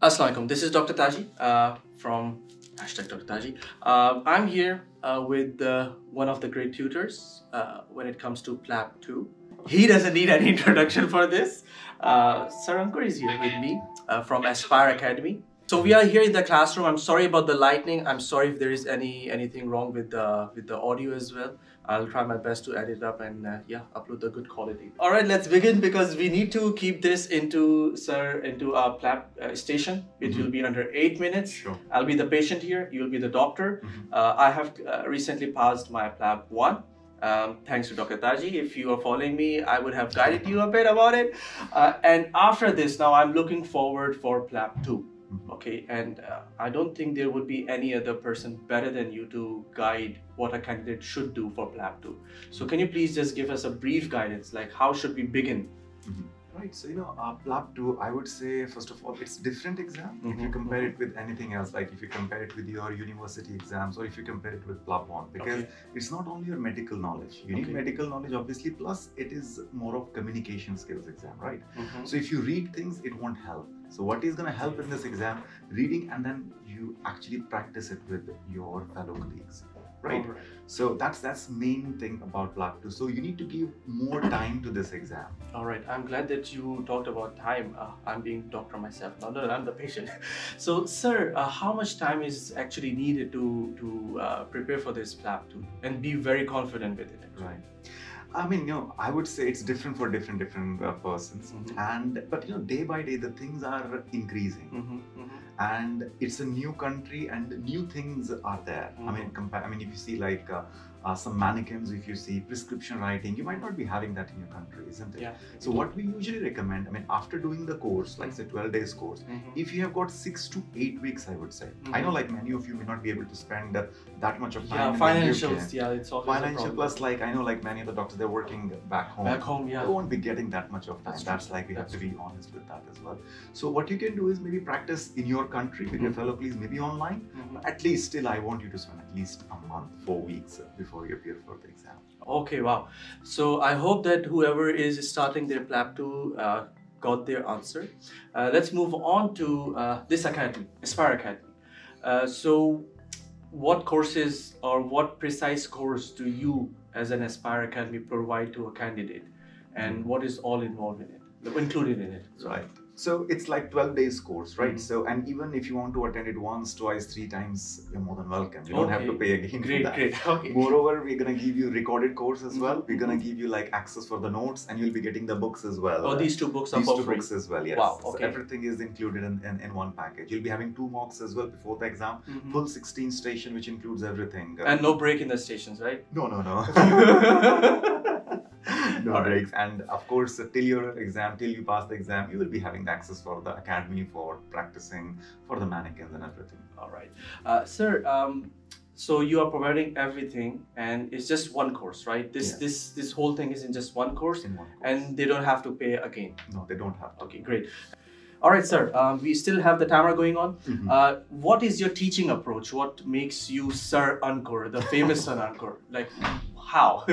Assalamualaikum. This is Dr. Taji uh, from hashtag Dr. Taji. Uh, I'm here uh, with one of the great tutors uh, when it comes to PLAB 2. He doesn't need any introduction for this. Uh, Sir Ankur is here with me uh, from Aspire Academy. So we are here in the classroom. I'm sorry about the lightning. I'm sorry if there is any anything wrong with the with the audio as well. I'll try my best to edit up and uh, yeah, upload the good quality. All right, let's begin because we need to keep this into sir into our PLAB uh, station. It will be under eight minutes. Sure. I'll be the patient here. You'll be the doctor. Uh, I have uh, recently passed my PLAB one. Um, thanks to Dr. Taji. If you are following me, I would have guided you a bit about it. Uh, and after this, now I'm looking forward for PLAB 2. Okay, and uh, I don't think there would be any other person better than you to guide what a candidate should do for PLAB 2. So, can you please just give us a brief guidance? Like, how should we begin? Right, so you know, uh, PLAB 2, I would say, first of all, it's different exam. If you Mhm, compare it with anything else, like if you compare it with your university exams or if you compare it with PLAB 1, because Okay. it's not only your medical knowledge. You need medical knowledge, obviously, plus it is more of communication skills exam, right? Mhm. So if you read things, it won't help. So what is going to help in this exam? Reading and then you actually practice it with your fellow colleagues, right? Alright. So that's that's main thing about PLAB 2. So you need to give more time to this exam. All right, I'm glad that you talked about time. Uh, I'm being doctor myself, No, no, I'm the patient. So, sir, uh, how much time is actually needed to to uh, prepare for this PLAB two and be very confident with it? actually? Right. I mean, you know, I would say it's different for different different uh, persons, Mhm. and but you know, day by day the things are increasing, Mhm, mhm. and it's a new country, and new things are there. I mean, Mhm. compa- I mean, if you see like uh, uh, some mannequins, if you see prescription writing, you might not be having that in your country, isn't it? Yeah. So what we usually recommend, I mean, after doing the course, like say 12 days course, Mhm. if you have got six to eight weeks, I would say. I know, Mhm. like many of you may not be able to spend uh, that much of time. Yeah, in the UK. financials. Yeah, it's always Financial plus, like I know, like many of the doctors, they're working back home. back home. Yeah. They won't be getting that much of time. That's That's, like we have That's to be honest with that as well. So what you can do is maybe practice in your country with your Mhm. fellow colleagues, maybe online. Mhm. At least, still, I want you to spend at least a month, four weeks uh, before you appear for the exam. Okay, wow. So I hope that whoever is starting their PLAB 2 uh, got their answer. Uh, let's move on to uh, this academy, Aspire Academy. Uh, so, what courses or what precise course do you, as an Aspire Academy, provide to a candidate, and what is all involved in it, included in it? Right. So it's like 12 days course, right? Mhm. So and even if you want to attend it once, twice, three times, you're more than welcome. You don't have to pay again. for Great, that. great. Okay. Moreover, we're gonna give you recorded course as well. Mhm, We're gonna mhm. give you like access for the notes, and you'll be getting the books as well. Oh, these two books are These for two free. books as well, yes. Wow, So okay. everything is included in, in, in one package. You'll be having two mocks as well before the exam. Mhm. Full 16 station, which includes everything. And no break in the stations, right? no, no, no. no breaks. And of course, till your exam, till you pass the exam, you will be having the access for the academy for practicing, for the mannequins and everything. All right, uh, sir. Um, so you are providing everything, and it's just one course, right? This Yes. this this whole thing is in just one course, In one course. and they don't have to pay again. no, they don't have to. Okay, great. All right, sir. Um, we still have the timer going on. Mhm. Uh, what is your teaching approach? What makes you Sir Ankur, the famous Sir Ankur? Like, how?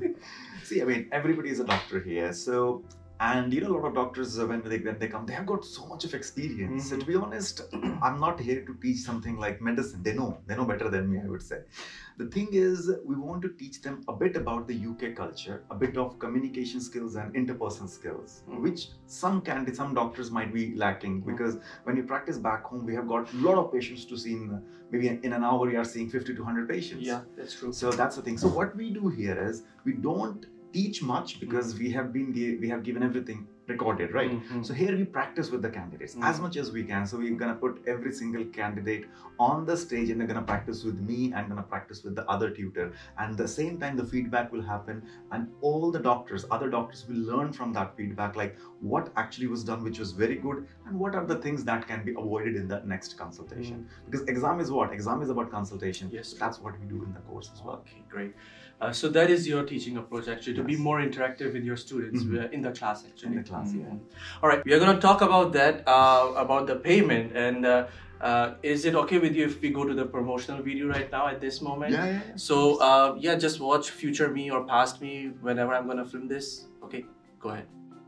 See, I mean, everybody is a doctor here, so and you know, a lot of doctors uh, when they when they come, they have got so much of experience. So Mhm. to be honest, I'm not here to teach something like medicine. They know, they know better than me, I would say. The thing is, we want to teach them a bit about the UK culture, a bit of communication skills and interpersonal skills, Mhm. which some candidates, some doctors might be lacking Mhm. because when you practice back home, we have got a lot of patients to see. In, maybe in, in an hour, you are seeing 50 to 100 patients. yeah, that's true. So that's the thing. So what we do here is we don't teach much because hmm. we have been we have given everything recorded, right? Mhm. So here we practice with the candidates as Mhm. much as we can. So we're gonna put every single candidate on the stage and they're gonna practice with me and gonna practice with the other tutor. And the same time the feedback will happen and all the doctors, other doctors will learn from that feedback, like what actually was done which was very good and what are the things that can be avoided in the next consultation. Because exam is what? Exam is about consultation. Yes. So that's what we do in the course as well. Okay, great. Uh, so that is your teaching approach, actually, to be more interactive with your students Mhm. uh, in the class, actually. In the class, yeah. All right, we are going to talk about that, uh, about the payment, and uh, uh, is it okay with you if we go to the promotional video right now at this moment? Yeah, yeah, yeah. So uh, yeah, just watch future me or past me whenever I'm going to film this. Okay, go ahead.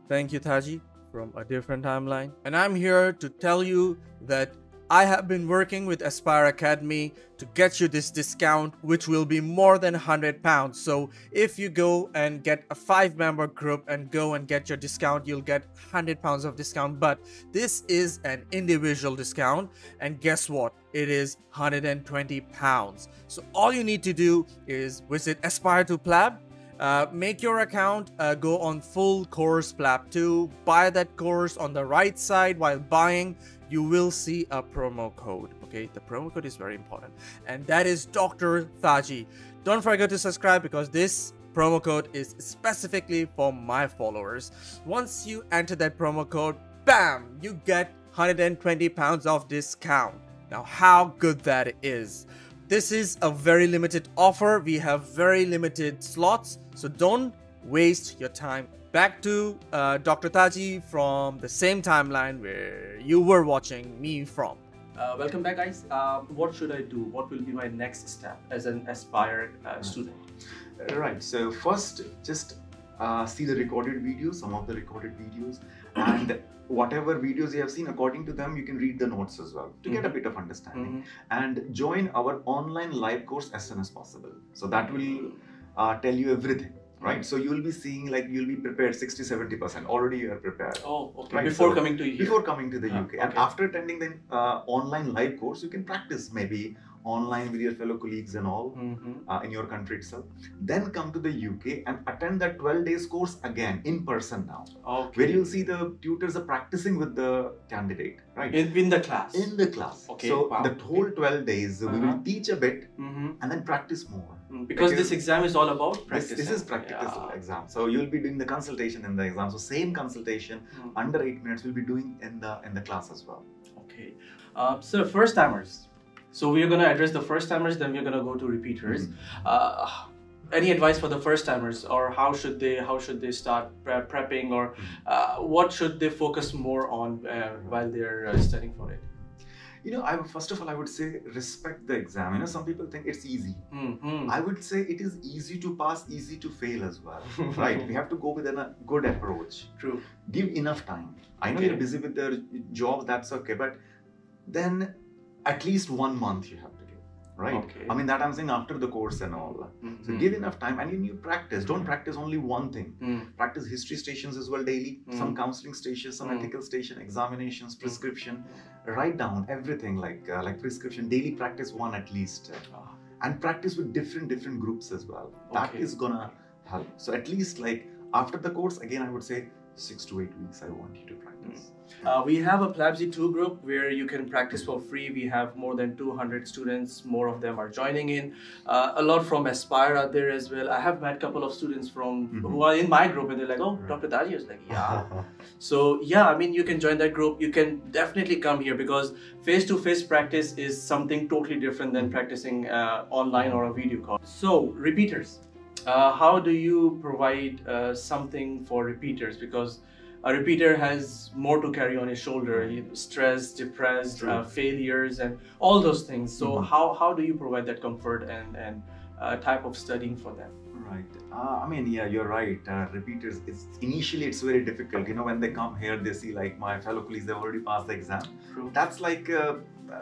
Thank you, Taji. from a different timeline, and I'm here to tell you that I have been working with Aspire Academy to get you this discount, which will be more than 100 pounds. So if you go and get a five member group and go and get your discount, you'll get 100 pounds of discount. But this is an individual discount. And guess what? It is 120 pounds. So all you need to do is visit Aspire to Plab uh, make your account, uh, go on full course PLAB 2, buy that course on the right side while buying, you will see a promo code. Okay, the promo code is very important, and that is Dr. Taji. Don't forget to subscribe because this promo code is specifically for my followers. Once you enter that promo code, bam, you get 120 pounds of discount. Now, how good that is. This is a very limited offer. We have very limited slots, so don't waste your time. Back to uh, Dr. Taji from the same timeline where you were watching me from. Uh, welcome back, guys. Uh, what should I do? What will be my next step as an Aspire uh, student? Right. So first, just uh, see the recorded videos, some of the recorded videos, and whatever videos you have seen, according to them, you can read the notes as well to mm-hmm. get a mm-hmm. bit of understanding. Mm-hmm. And join our online live course as soon as possible. So that will uh, tell you everything. Right, so you will be seeing like you'll be prepared 60 70 percent already you are prepared. Oh, okay. Right? Before so, coming to Before coming to the UK, okay. and after attending the uh, online live course, you can practice maybe online with your fellow colleagues and all mm-hmm. uh, in your country itself. Then come to the UK and attend that 12 days course again in person now. Okay. Where you'll see the tutors are practicing with the candidate, right? In, in the class. In the class. Okay. So wow. the whole 12 days uh-huh. we will uh-huh. teach a bit mm-hmm. and then practice more. Mm, because, because, this exam is all about practice. This, this is practical yeah. exam. So you'll be doing the consultation in the exam. So same consultation mm. under eight minutes we'll be doing in the in the class as well. Okay. Uh, so first timers so we're going to address the first timers, then we're going to go to repeaters. Mm-hmm. Uh, any advice for the first timers, or how should they how should they start pre- prepping, or mm-hmm. uh, what should they focus more on uh, while they're uh, studying for it? You know, I first of all I would say respect the exam. You know, some people think it's easy. Mm-hmm. I would say it is easy to pass, easy to fail as well. right? We have to go with a good approach. True. Give enough time. I know okay. you're busy with the job. That's okay, but then at least one month you have to give right okay. i mean that i'm saying after the course and all mm-hmm. so give enough time and you, you practice don't practice only one thing mm. practice history stations as well daily mm. some counseling stations some mm. ethical station examinations prescription write down everything like uh, like prescription daily practice one at least uh, and practice with different different groups as well That okay. is gonna help so at least like after the course again i would say six to eight weeks i want you to practice uh, we have a Plabzy 2 group where you can practice for free. We have more than 200 students. More of them are joining in. Uh, a lot from Aspire out there as well. I have met a couple of students from mm-hmm. who are in my group and they're like, oh, Dr. Taji is like, yeah. so yeah, I mean, you can join that group. You can definitely come here because face-to-face practice is something totally different than practicing uh, online or a video call. So repeaters, uh, how do you provide uh, something for repeaters? Because a repeater has more to carry on his shoulder stress depressed uh, failures and all those things. So mm-hmm. how, how do you provide that comfort and, and uh, type of studying for them? Right. Uh, i mean yeah you're right. Uh, repeaters it's initially it's very difficult. You know when they come here they see like my fellow colleagues they've already passed the exam. True. that's like uh,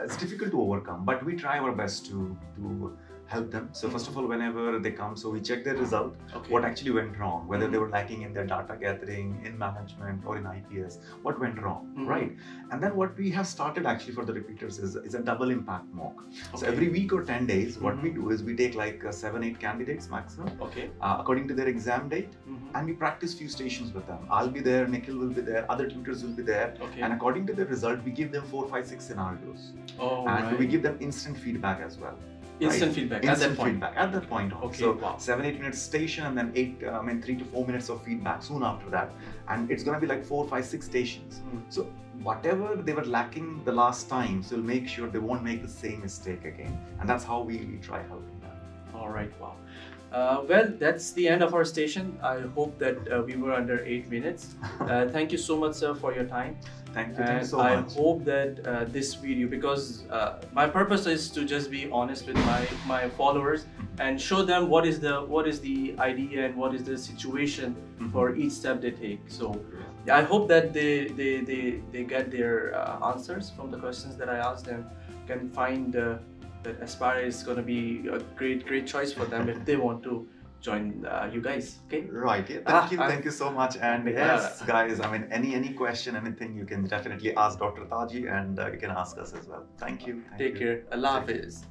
it's difficult to overcome but we try our best to to help them. So first of all, whenever they come, so we check their result, okay. what actually went wrong, whether mm-hmm. they were lacking in their data gathering, in management, or in IPS, what went wrong, mm-hmm. right? And then what we have started actually for the repeaters is, is a double impact mock. Okay. So every week or 10 days, what mm-hmm. we do is we take like uh, seven, eight candidates maximum, okay, uh, according to their exam date, mm-hmm. and we practice few stations with them. I'll be there, Nikhil will be there, other tutors will be there, okay. and according to the result, we give them four, five, six scenarios, oh, and right. we give them instant feedback as well. Instant right? feedback Instant at that point. feedback at that point. Okay. So wow. seven eight minutes station and then eight uh, I mean three to four minutes of feedback soon after that, and it's gonna be like four five six stations. Mm. So whatever they were lacking the last time, so we'll make sure they won't make the same mistake again, and that's how we, we try helping them. All right. Wow. Uh, well, that's the end of our station. I hope that uh, we were under eight minutes. Uh, thank you so much, sir, for your time. Thank you, thank you so I much. I hope that uh, this video, because uh, my purpose is to just be honest with my, my followers and show them what is the what is the idea and what is the situation mm-hmm. for each step they take. So I hope that they they they, they get their uh, answers from the questions that I asked them. Can find uh, that Aspire is going to be a great great choice for them if they want to join uh, you guys. Okay. Right. Yeah. Thank Ah, you. I'm- Thank you so much. And Yeah. yes, guys. I mean, any any question, anything, you can definitely ask Dr. Taji, and uh, you can ask us as well. Thank you. Thank Take you. care. Allah. Hafiz.